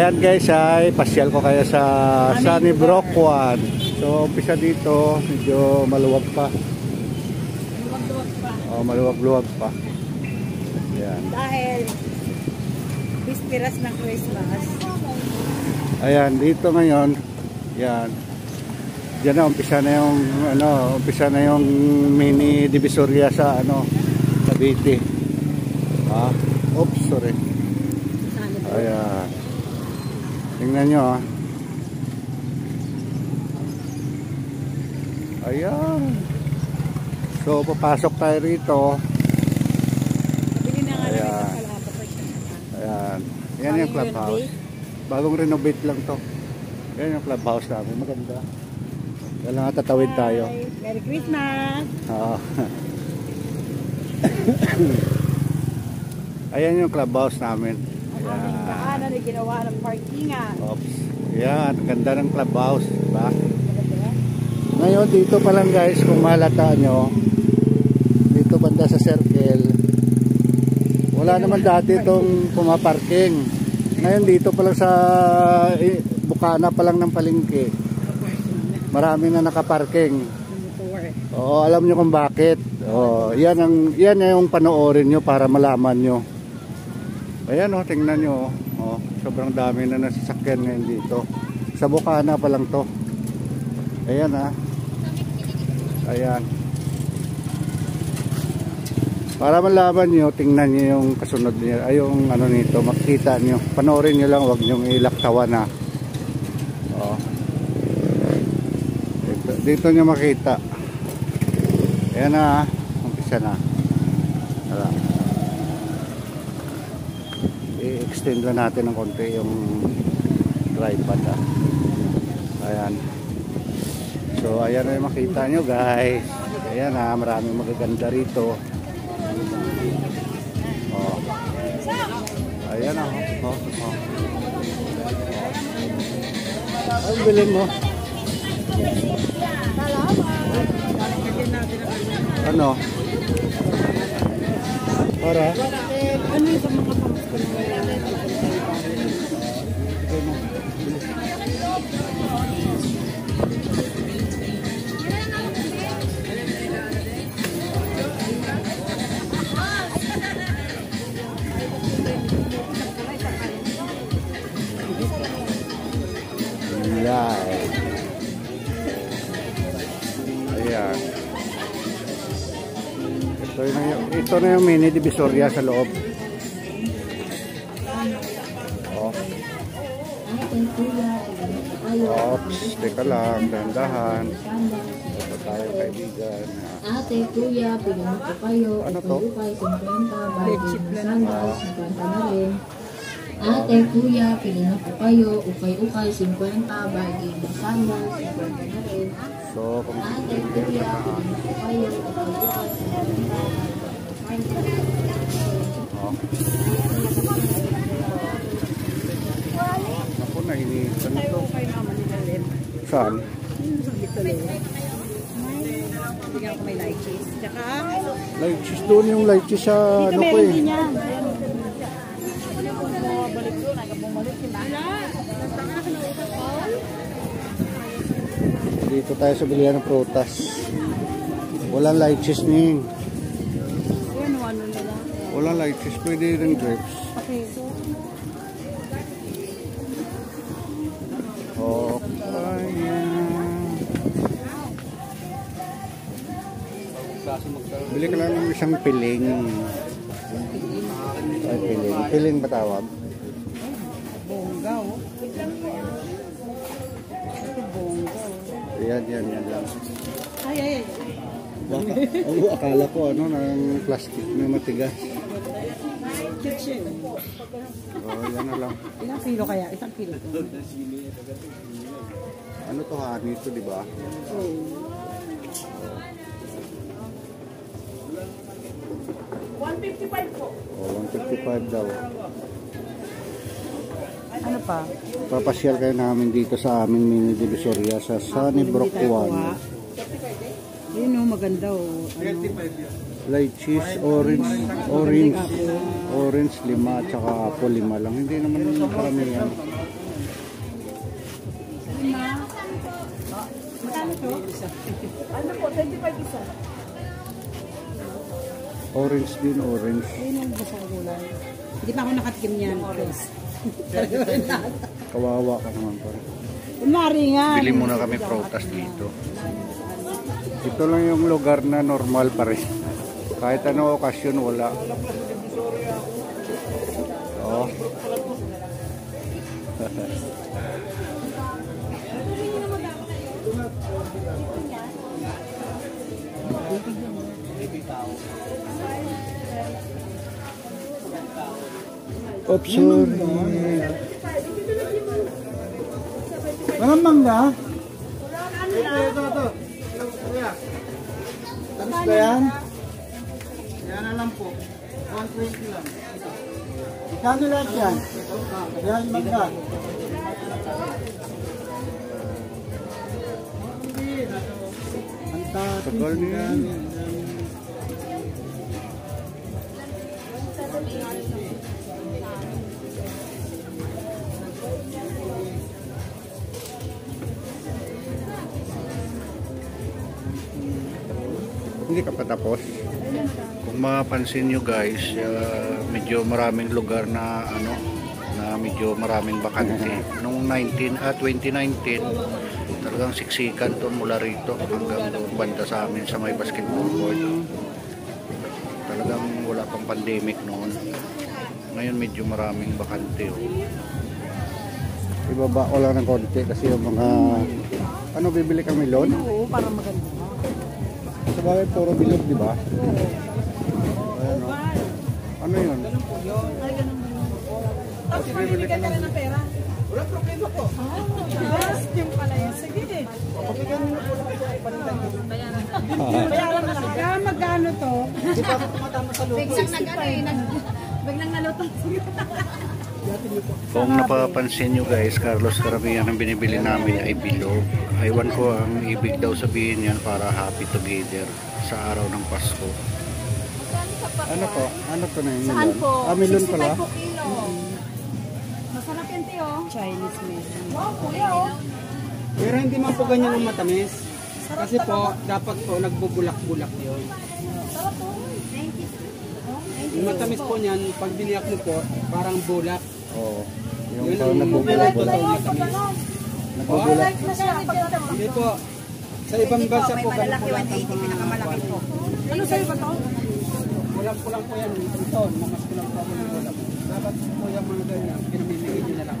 Ayan guys, ay pasyal ko kayo sa Sunnybrook 1. So, umpisa dito, medyo maluwag pa. Luwag-luwag pa. Oh, maluwag-luwag pa. Ayan. Dahil bispiras ng Christmas. Ayan, dito ngayon, yan. Diyan na umpisa na yung ano, umpisa na yung mini divisoria sa ano, Cavite. Ah, oops, sorry. Ayan. Tingnan nyo ah. Ayan. So, papasok tayo rito. Ayan. Ayan. Yan yung clubhouse. Bagong renovate lang to. Yan yung clubhouse namin. Maganda. Yan lang tatawid tayo. Merry Christmas! Oo. Ayan yung clubhouse namin. Ayan. Paanan ay ginawa ng parkingan. Oops. Yan. Ang ganda ng clubhouse. Diba? Maganda ba? Ngayon dito pa lang guys kung malata nyo dito banda sa circle wala naman dati itong pumaparking ngayon dito pa lang sa eh, bukana pa lang ng palengke marami na nakaparking oo alam nyo kung bakit oo, yan, ang, yan yung panoorin nyo para malaman nyo ayan o tingnan nyo oh, sobrang dami na nasasakyan ngayon dito sa bukana pa lang to ayan ah Ayan. Para malaman nyo, tingnan nyo yung kasunod niya, ay yung ano nito, makita nyo. Panoorin nyo lang, wag nyo ilaktawan na. Oh. Dito, dito nyo makita. Ayan na, umpisa na. Wala. I-extend lang natin ng konti yung tripod ah. Ayan. So ayan na makita nyo guys. Ayan ha, maraming magaganda rito. Oh. Ayan ha. Oh, oh. Ang bilhin mo. Ano? Para? Ito, na yung, ito na yung mini divisoria sa loob. Oh. Ops, teka lang, dahan-dahan. Ito tayo kaibigan. Ate, kuya, po kayo. Ano to? Ukay, 50, bagay sandal, 50 na rin. Ate, kuya, pili mo po kayo. Ukay-ukay, 50, bagay na sandal, 50 na rin. So, kung Ate, kuya, pili mo po kayo. Ukay-ukay, 50, Oh. Ako na, Tayo ito. Saan? Sa. Bigyan ko may light cheese. Tsaka, Light cheese doon yung light cheese sa dito ano ko meron eh. din yan. Ayan. Bumabalik doon, ay bumalik sila. Dito tayo sa bilihan ng prutas. Walang light cheese ni. Ayan, ano. Walang light cheese. Pwede rin grapes. Okay. Oh. Bili ka lang ng isang piling. Ay, piling. Piling ba tawag? Yan, yan, yan lang. Ay, ay, ay. Baka, oh, akala ko ano, ng plastic na matigas. Eh. Oh, yan na lang. Ilang kilo kaya? Isang kilo. Ano to honey to, di ba? Oh. 155 po. Oh, 155 daw. Pa? Papasyal kayo namin dito sa aming mini divisoria sa Sunnybrook 1. Yun oh, maganda oh. Ano? light cheese, orange, orange, orange lima, tsaka apple lima lang. Hindi naman karamihan. Ano po, 25 isa. Orange din, orange. Ayun ang ko gulay. Hindi pa ako nakatikim niyan. Yes. Kawawa ka naman pa. Kunwari nga. Bili muna kami prutas dito. Ito lang yung lugar na normal pa rin. Kahit ano okasyon, wala. Oh. Oops, sorry. Walang mangga? Ito, ito, ito. Tamis ba yan? Yan na lang po. 120 lang. Ikano lahat yan? Yan mangga. Ang tagal niya. Hindi ka pa tapos. Kung mapansin nyo guys, uh, medyo maraming lugar na ano na medyo maraming bakante. Noong 19 at 2019, talagang siksikan to mula rito hanggang doon banda sa amin sa may basketball court. Talagang wala pang pandemic noon. Ngayon medyo maraming bakante. Oh. Ibaba ko lang ng konti kasi yung mga ano bibili kang melon? Oo, para maganda. Sa bagay, puro bilog, di ba? Ayan, o. Ano yun? Ay, ganun. Tapos mamimigay ka na ng pera. Wala problema po. Ah, yung pala yun. Sige. Bayaran mo lang. Kaya magkano to? Biglang nag-ano eh, biglang nalutong. Kung napapansin nyo guys, Carlos karamihan ang binibili namin ay bilog. Aywan ko ang ibig daw sabihin yan para happy together sa araw ng Pasko. Ano to? Ano to na yung melon? Saan po? Ah, melon pala? 65 po kilo. Masarap yan, tiyo. Chinese medyo. Wow, kuya, oh. Pero hindi man po ganyan ang matamis. Kasi po, dapat po nagbubulak-bulak yun. Yung matamis po niyan, pag biniyak mo po, parang bulak. Oo. Yung Yun parang ang nabubulak totoo bulak. matamis. Nabubulak. Hindi po, sa ibang bansa po, ganun po lahat ang pangangalaman. Ano sa'yo ba to? Kulang po lang po yan. Ito, namas ko lang po bulak. Dapat po yung mga ganyan, pinamimigay nyo na lang.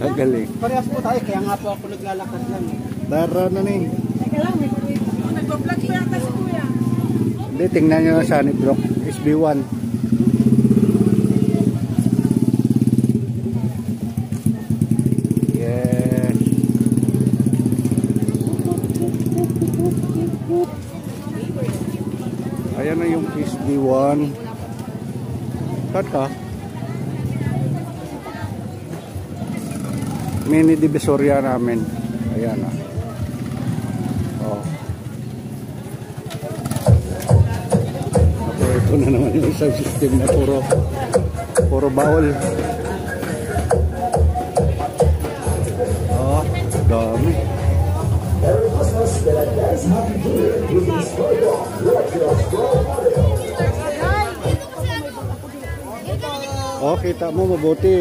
Ang galing. Parehas po tayo, kaya nga po ako naglalakad lang. Tara na ni. Teka lang. Oh, nagpa-vlog pa yata si kuya. Hindi, tingnan nyo na Sunny Block. SB1. Yes. Ayan na yung SB1. Cut ka. Mini divisoria namin. Ayan na. Oh. Ako, ito na naman yung isang system na puro puro bawal. Oh, dami. Oh, kita mo mabuti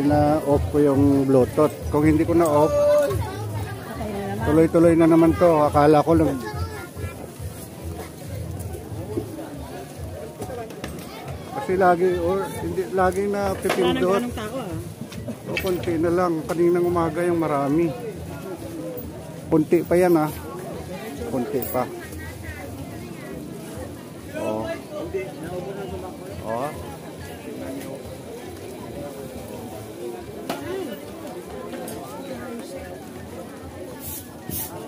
na off ko yung Bluetooth. Kung hindi ko na off, tuloy-tuloy na naman to. Akala ko lang Kasi lagi or hindi lagi na pipindot. Ah? O konti na lang. Kaninang umaga yung marami. Kunti pa yan ah. Kunti pa. Oh. Oh.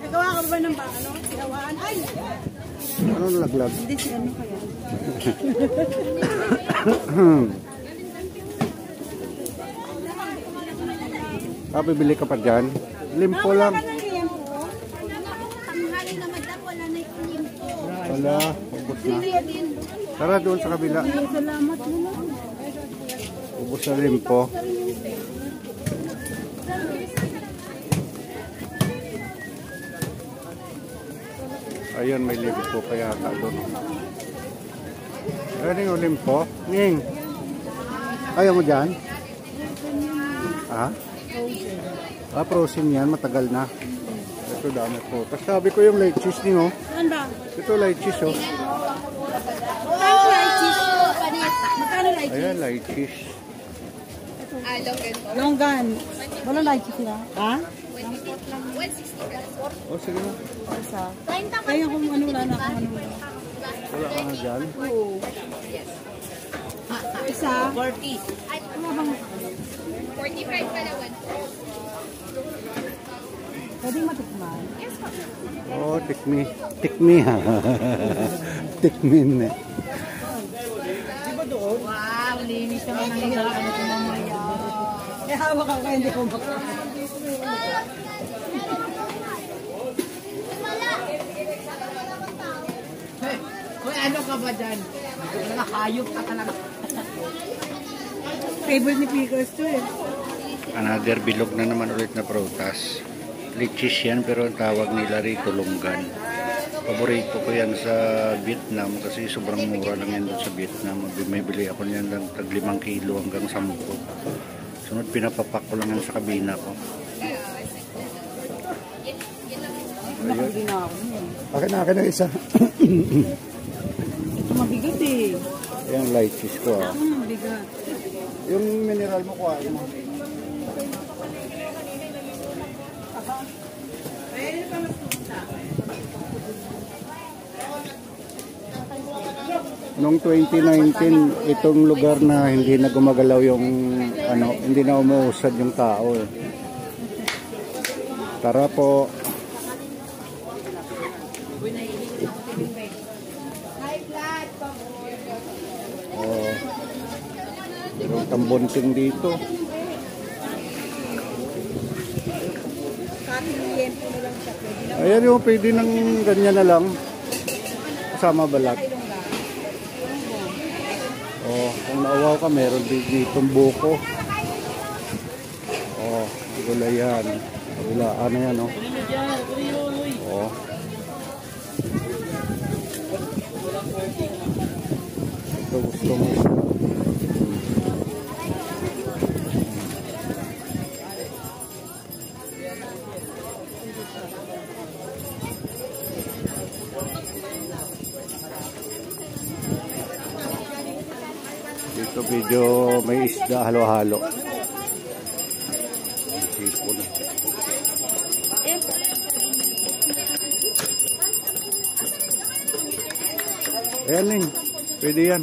Nagawa ka ba ng ba, ano? Sinawaan? Ay! Ano nalaglag? Hindi, si ano kaya? ah, bibili ka pa dyan? Limpo lang. Wala limpo. Ubos na. Tara doon sa kabila. Salamat. Ubos na rin Ayun, may libit po kaya ata doon. Ayun yung limpo. Ning, ayaw mo dyan? Ha? Ah, frozen yan. Matagal na. Ito dami po. Tapos sabi ko yung light cheese niyo. Ano ba? Ito light cheese oh. Magkano light cheese? Magkano light cheese? Ayan, light cheese. Longgan. Wala light cheese na? Ha? Oh, sige na. Isa. Kaya kung ano wala na kung ano. Wala ka na dyan. Isa. 40. Pwedeng matikman. Oh, tikmi. Tikmi ha. Tikmin eh. Wow, linis naman ang higaan ko mamaya. Eh, hawak ako hindi ko baka. Hey, Hoy, ano ka ba dyan? Nakahayop ka talaga. Favorite ni Pickers to eh. Another bilog na naman ulit na prutas. Lichis yan pero ang tawag nila rito lunggan. Paborito ko yan sa Vietnam kasi sobrang mura lang yan doon sa Vietnam. May bili ako niyan ng tag 5 kilo hanggang 10. Sunod pinapapak ko lang yan sa kabina ko. Niyan. Akin na akin na isa. Ito mabigat eh. Yung light cheese ko ah. Mabigat. Yung mineral mo kuhain mo. Noong 2019, itong lugar na hindi na gumagalaw yung ano, hindi na umuusad yung tao eh. Tara po. Oh. Mayroong tambunting dito. Ayan yung pwede ng ganyan na lang. Kasama balat. Oh, kung nauwaw ka, meron din ditong buko. Oh, gulay yan. Gula, ano yan, oh. Oh. Ito gusto mo Dito medyo may isda halo-halo. Tipo na. Ayan Ning, pwede yan.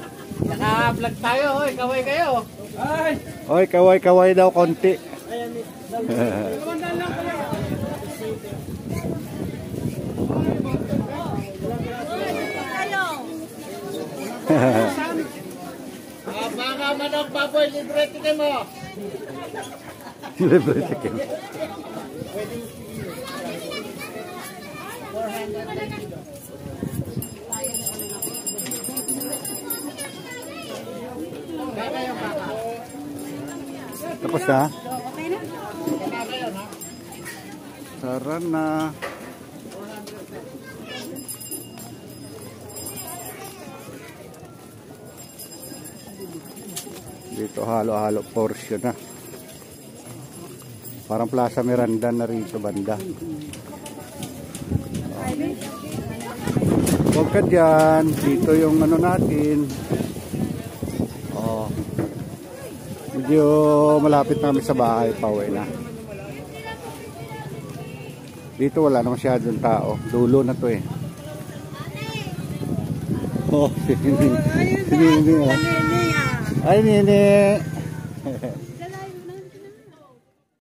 Naka-vlog tayo, hoy, kaway kayo. Ay! Oy, kaway-kaway daw konti. Ah, mga manok baboy, libre tikin mo. Libre chicken. Tapos na? Tara na. Dito halo-halo portion na. Parang Plaza Miranda na rito banda. Huwag ka dyan. Dito yung ano natin. Oh. Medyo malapit namin sa bahay. Pauwi na. Dito wala na masyadong tao. Dulo na to eh. Oh, si Nini. Oh. Ay, Nini.